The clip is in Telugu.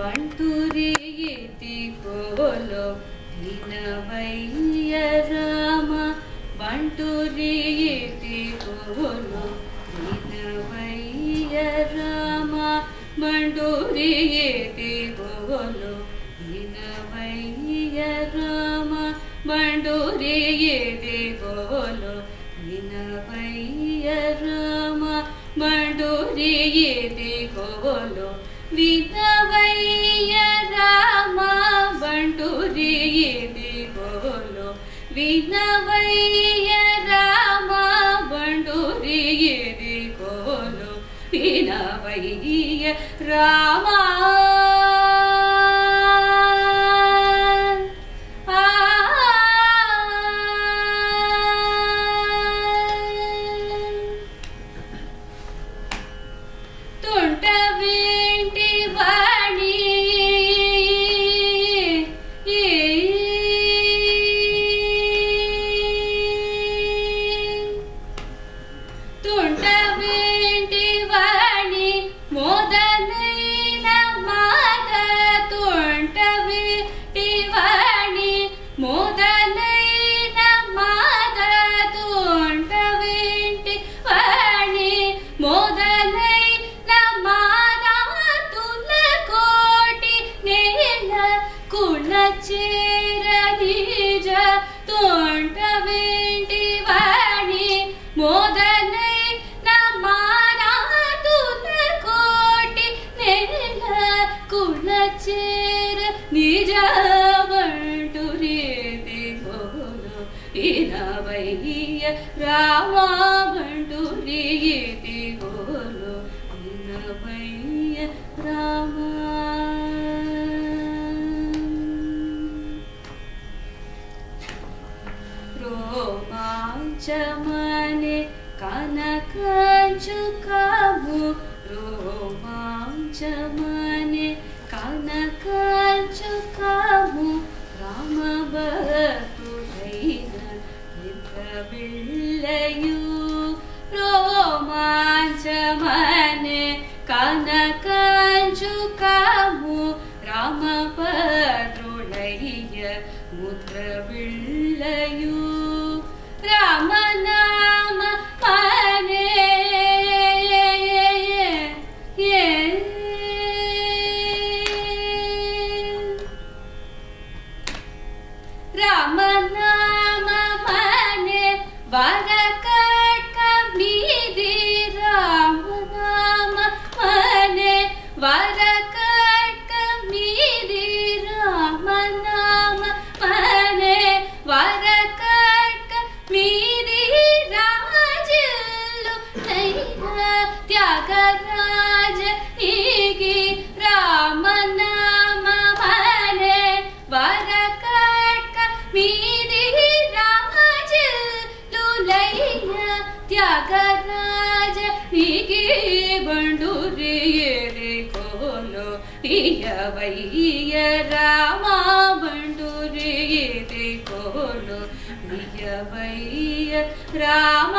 ಬಂಟುರಿಯಿತಿ ಕೋಲೋ ದಿನವಯ್ಯ ರಾಮ ಬಂಟುರಿಯಿತಿ ಕೋಲೋ ದಿನವಯ್ಯ ರಾಮ ಬಂಟುರಿಯಿತಿ ಕೋಲೋ ದಿನವಯ್ಯ ರಾಮ ಬಂಡೂರಿಯಿತಿ ಕೋಲೋ ದಿನವಯ್ಯ ರಾಮ ಬಂಡೂರಿಯಿತಿ ಕೋಲೋ ವಿನವಯ್ಯ ವಿನವಯ್ಯ ರಾಮ ಬಂಡೂರಿಯಿತಿ ಕೋಲೋ ವಿನವಯ್ಯ ರಾಮ చేరదీజ తోంట వెంటి వాణి మోదనై నమానాతున కోటి నెల కుణ చేర నిజ వంటు రీతి గోను ఇనవయ్య రావా వంటు రీతి గోను ఇనవయ్య రామా चमने कनकुकाु रो च मने कनकुका राम तु न मित्र बो चमान कनकुका रामय मूत्र ತ್ಯಾಗರಾಜ ಹೀಗೆ ಬಂಡೂರಿಯರೆ ಕೋಲೋ ಇಯವಯ್ಯ ರಾಮ ಬಂಡೂರಿಯರೆ ಕೋಲೋ ಇಯವಯ್ಯ ರಾಮ